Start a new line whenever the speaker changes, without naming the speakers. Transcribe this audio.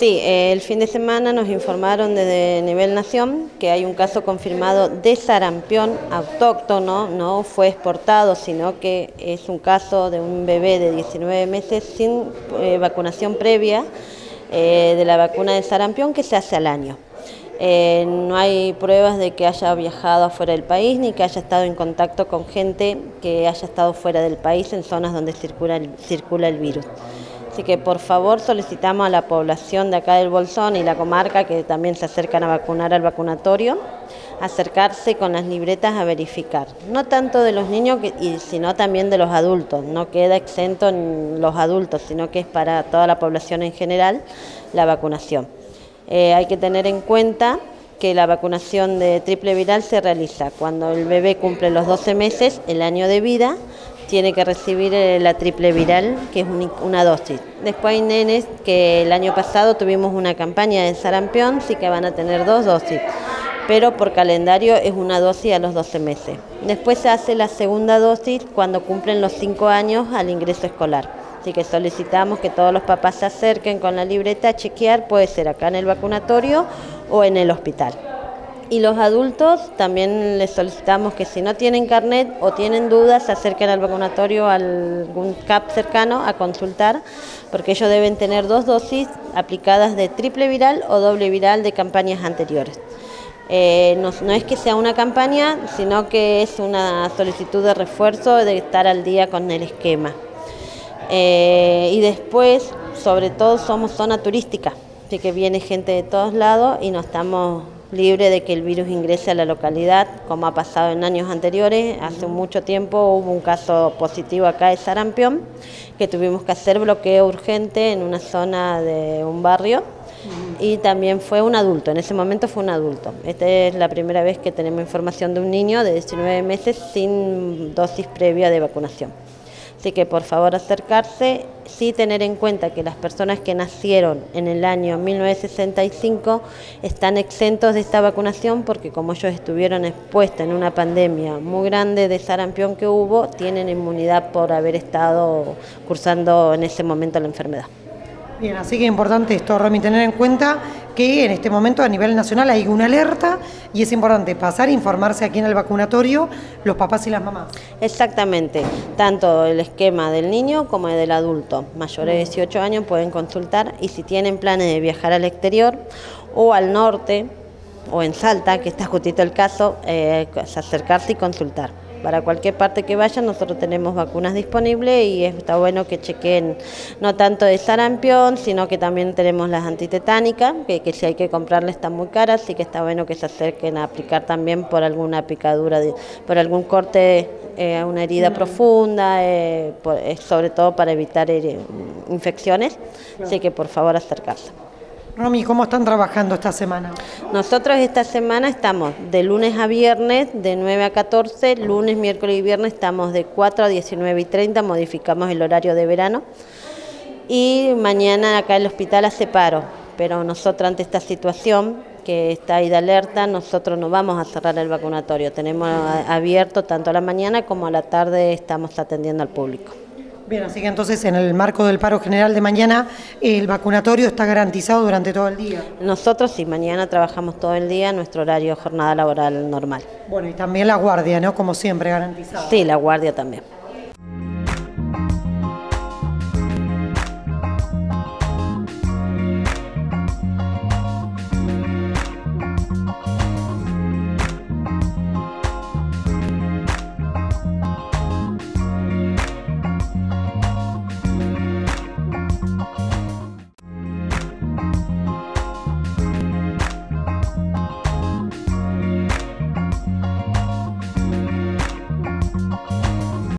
Sí, eh, el fin de semana nos informaron desde nivel nación que hay un caso confirmado de sarampión autóctono, no fue exportado, sino que es un caso de un bebé de 19 meses sin eh, vacunación previa eh, de la vacuna de sarampión que se hace al año. no hay pruebas de que haya viajado afuera del país ni que haya estado en contacto con gente que haya estado fuera del país en zonas donde circula el virus. Así que por favor solicitamos a la población de acá del Bolsón y la comarca que también se acercan a vacunar al vacunatorio, acercarse con las libretas a verificar. No tanto de los niños, sino también de los adultos. No queda exento en los adultos, sino que es para toda la población en general la vacunación. Eh, hay que tener en cuenta que la vacunación de triple viral se realiza cuando el bebé cumple los 12 meses, el año de vida, tiene que recibir eh, la triple viral, que es una dosis. Después hay nenes que el año pasado tuvimos una campaña de sarampión, sí que van a tener dos dosis, pero por calendario es una dosis a los 12 meses. Después se hace la segunda dosis cuando cumplen los 5 años al ingreso escolar. Así que solicitamos que todos los papás se acerquen con la libreta a chequear, puede ser acá en el vacunatorio o en el hospital. Y los adultos también les solicitamos que si no tienen carnet o tienen dudas, se acerquen al vacunatorio, a algún CAP cercano a consultar, porque ellos deben tener dos dosis aplicadas de triple viral o doble viral de campañas anteriores. Eh, no, es que sea una campaña, sino que es una solicitud de refuerzo de estar al día con el esquema. Eh, y después, sobre todo, somos zona turística, así que viene gente de todos lados y no estamos libre de que el virus ingrese a la localidad, como ha pasado en años anteriores. Hace mucho tiempo hubo un caso positivo acá de sarampión, que tuvimos que hacer bloqueo urgente en una zona de un barrio y también fue un adulto, en ese momento fue un adulto. Esta es la primera vez que tenemos información de un niño de 19 meses sin dosis previa de vacunación. Así que por favor acercarse, sí tener en cuenta que las personas que nacieron en el año 1965 están exentos de esta vacunación porque como ellos estuvieron expuestos en una pandemia muy grande de sarampión que hubo, tienen inmunidad por haber estado cursando en ese momento la enfermedad.
Bien, así que importante esto, Romy, tener en cuenta que en este momento a nivel nacional hay una alerta y es importante pasar e informarse aquí en el vacunatorio los papás y las mamás.
Exactamente, tanto el esquema del niño como el del adulto. Mayores de 18 años pueden consultar y si tienen planes de viajar al exterior o al norte o en Salta, que está justito el caso, eh, acercarse y consultar para cualquier parte que vayan, nosotros tenemos vacunas disponibles y está bueno que chequen no tanto de sarampión, sino que también tenemos las antitetánicas, que, si hay que comprarlas están muy caras, así que está bueno que se acerquen a aplicar también por alguna picadura, por algún corte eh, una herida profunda, eh, sobre todo para evitar eh, infecciones, así que por favor acercarse.
Romy, ¿cómo están trabajando esta semana?
Nosotros esta semana estamos de lunes a viernes de 9 a 14, lunes, miércoles y viernes estamos de 4 a 19 y 30, modificamos el horario de verano. Y mañana acá el hospital hace paro, pero nosotros ante esta situación que está ahí de alerta, nosotros no vamos a cerrar el vacunatorio. Tenemos abierto tanto a la mañana como a la tarde estamos atendiendo al público.
Bien, así que entonces en el marco del paro general de mañana, el vacunatorio está garantizado durante todo el día.
Nosotros sí, mañana trabajamos todo el día, nuestro horario jornada laboral normal.
Bueno, y también la guardia, ¿no? Como siempre, garantizada.
Sí, la guardia también.